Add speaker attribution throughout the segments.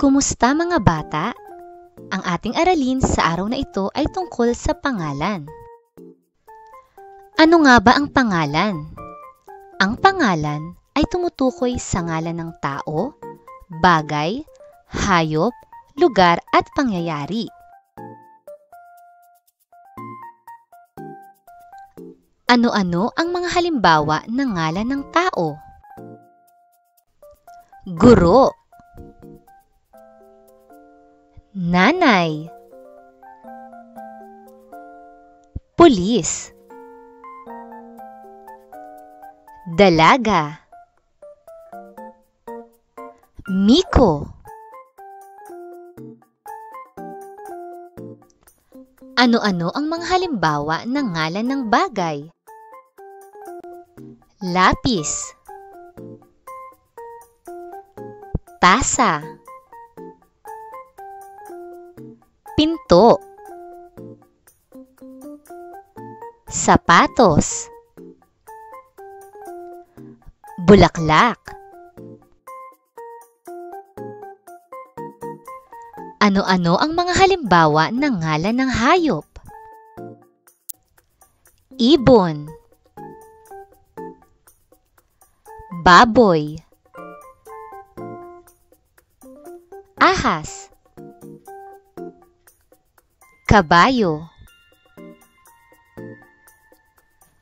Speaker 1: Kumusta mga bata? Ang ating aralin sa araw na ito ay tungkol sa pangalan. Ano nga ba ang pangalan? Ang pangalan ay tumutukoy sa ngalan ng tao, bagay, hayop, lugar at pangyayari. Ano-ano ang mga halimbawa ng ngalan ng tao? Guro Nanay. Pulis. Dalaga. Miko. Ano-ano ang mga halimbawa ng ngalan ng bagay? Lapis. Tasa Pinto. Sapatos. Bulaklak. Ano-ano ang mga halimbawa ng ngalan ng hayop? Ibon. Baboy. Ahas Kabayo.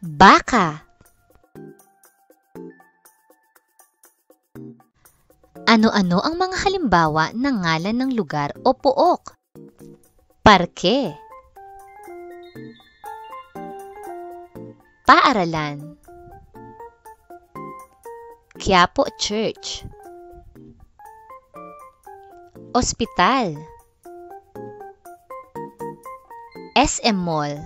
Speaker 1: Baka. Ano-ano ang mga halimbawa ng ngalan ng lugar o pook? Parke. Paaralan. Quiapo Church. Ospital SM Mall.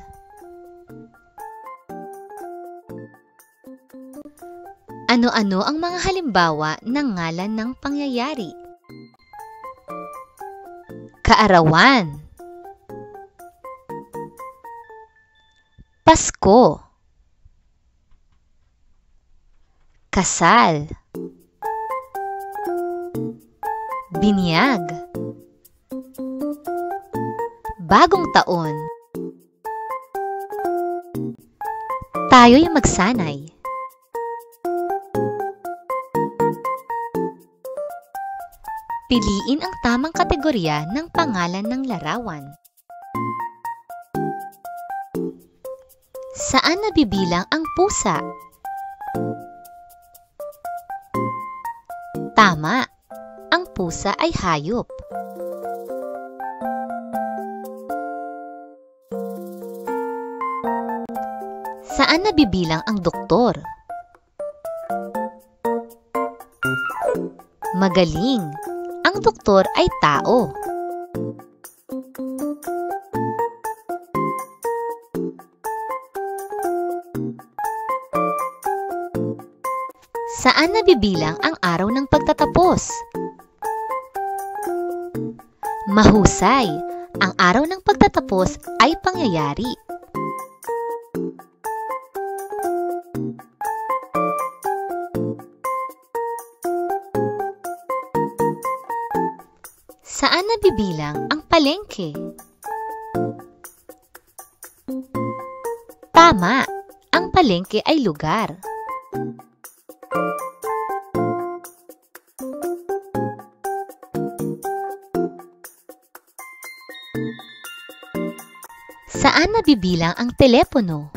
Speaker 1: Ano-ano ang mga halimbawa ng ngalan ng pangyayari? Kaarawan. Pasko. Kasal. Binyag. Bagong taon Tayo'y magsanay Piliin ang tamang kategorya ng pangalan ng larawan. Saan nabibilang ang pusa? Tama, ang pusa ay hayop. Saan nabibilang ang doktor? Magaling, ang doktor ay tao. Saan nabibilang ang araw ng pagtatapos? Mahusay, ang araw ng pagtatapos ay pangyayari. Saan nabibilang ang palengke? Tama, ang palengke ay lugar. Saan nabibilang ang telepono?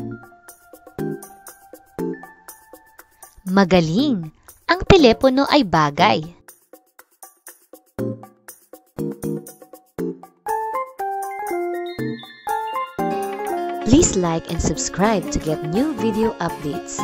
Speaker 1: Magaling, ang telepono ay bagay. Please like and subscribe to get new video updates.